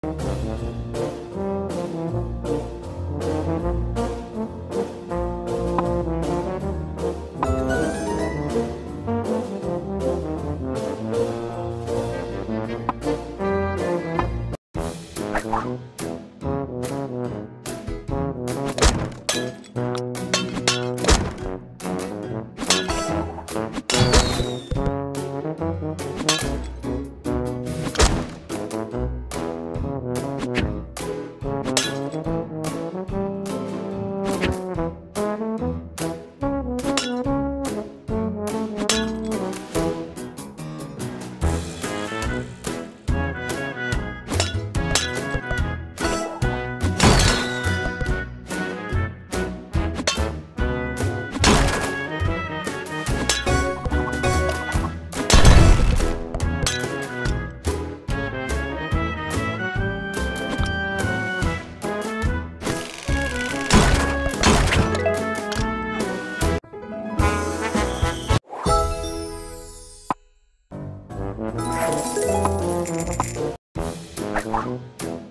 Thank mm -hmm. you. Música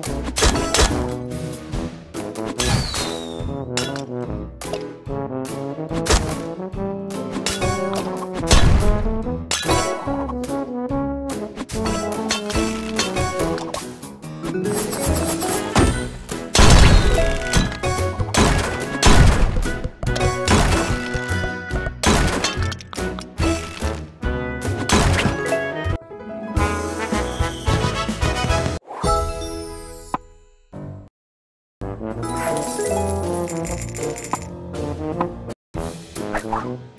Thank mm -hmm. you. Thank you.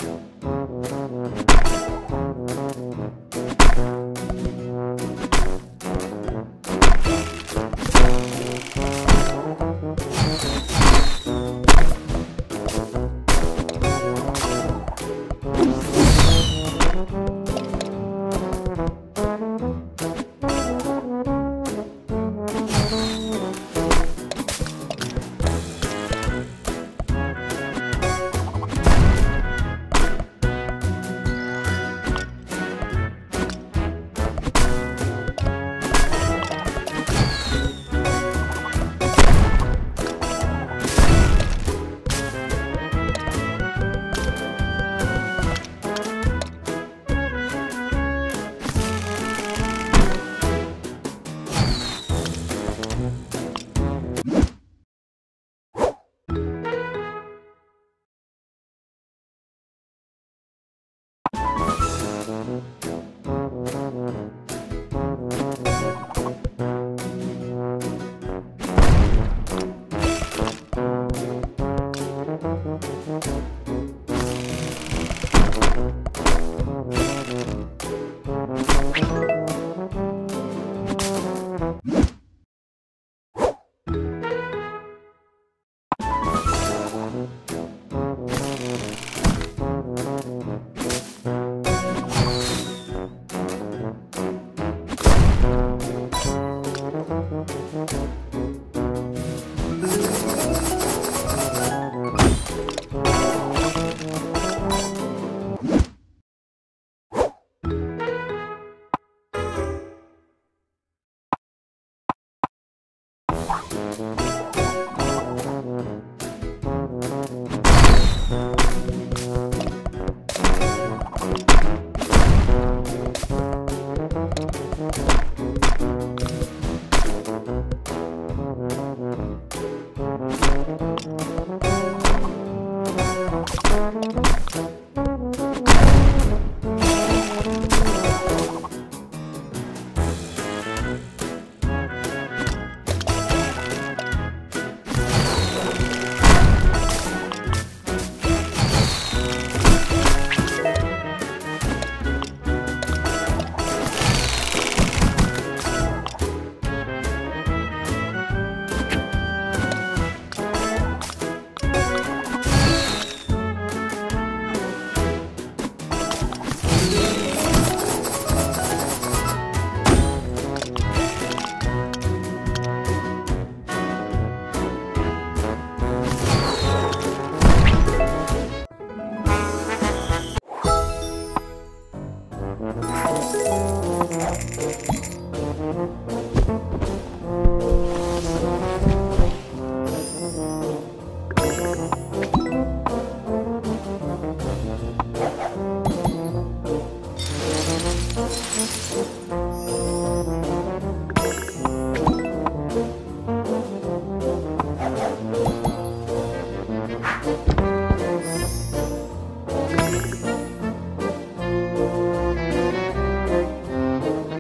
Bye. Mm-hmm.